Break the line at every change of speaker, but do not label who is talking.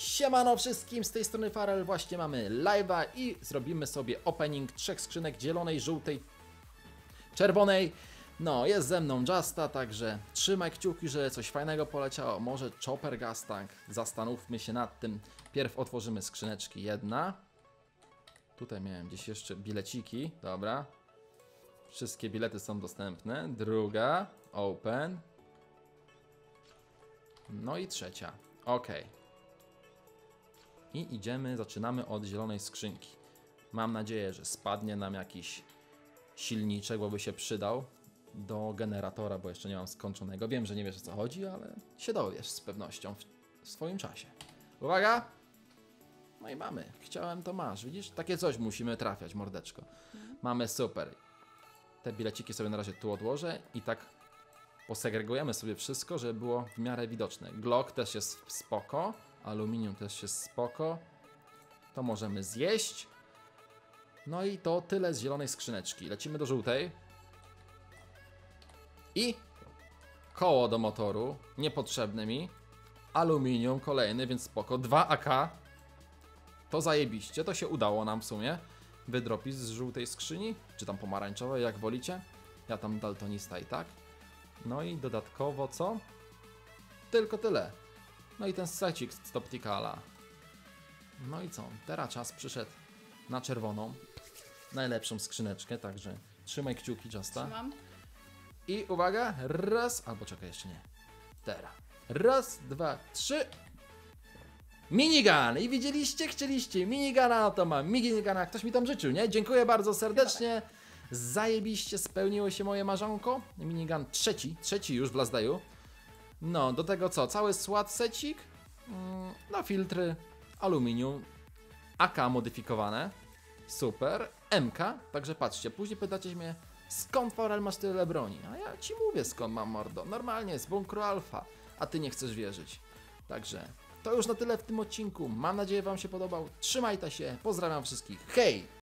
Siemano wszystkim, z tej strony Farel, właśnie mamy live'a i zrobimy sobie opening trzech skrzynek zielonej, żółtej, czerwonej. No, jest ze mną Justa, także trzymaj kciuki, że coś fajnego poleciało. Może Chopper Gas Tank, zastanówmy się nad tym. Pierw otworzymy skrzyneczki, jedna. Tutaj miałem gdzieś jeszcze bileciki, dobra. Wszystkie bilety są dostępne. Druga, open. No i trzecia, ok. I idziemy, zaczynamy od zielonej skrzynki. Mam nadzieję, że spadnie nam jakiś silniczek, bo by się przydał do generatora, bo jeszcze nie mam skończonego. Wiem, że nie wiesz o co chodzi, ale się dowiesz z pewnością w, swoim czasie. Uwaga! No i mamy. Chciałem, to masz. Widzisz? Takie coś musimy trafiać, mordeczko. Mamy super. Te bileciki sobie na razie tu odłożę i tak posegregujemy sobie wszystko, żeby było w miarę widoczne. Glock też jest spoko, aluminium też jest spoko. To możemy zjeść. No i to tyle z zielonej skrzyneczki. Lecimy do żółtej. I koło do motoru, niepotrzebne mi. Aluminium kolejny, więc spoko. 2 AK. To zajebiście, to się udało nam w sumie. Wydropić z żółtej skrzyni, czy tam pomarańczowej, jak wolicie. Ja tam daltonista i tak. No i dodatkowo co? Tylko tyle. No i ten secik z Topticala. No i co? Teraz czas przyszedł na czerwoną. Najlepszą skrzyneczkę, także trzymaj kciuki Justa.
Trzymam.
I uwaga, raz, albo czekaj jeszcze nie. Teraz. Raz, dwa, trzy. Minigun! I widzieliście, chcieliście minigana, no to mam minigana. Ktoś mi tam życzył, nie? Dziękuję bardzo serdecznie. Zajebiście spełniło się moje marzonko. Minigun trzeci, trzeci już w Lasdaju. No, do tego co? Cały SWAT secik, mm, no filtry, aluminium, AK modyfikowane, super, MK, także patrzcie, później pytacie mnie, skąd Farel masz tyle broni? A ja ci mówię skąd mam mordo, normalnie z bunkru alfa, a ty nie chcesz wierzyć. Także to już na tyle w tym odcinku, mam nadzieję wam się podobał, trzymajcie się, pozdrawiam wszystkich, hej!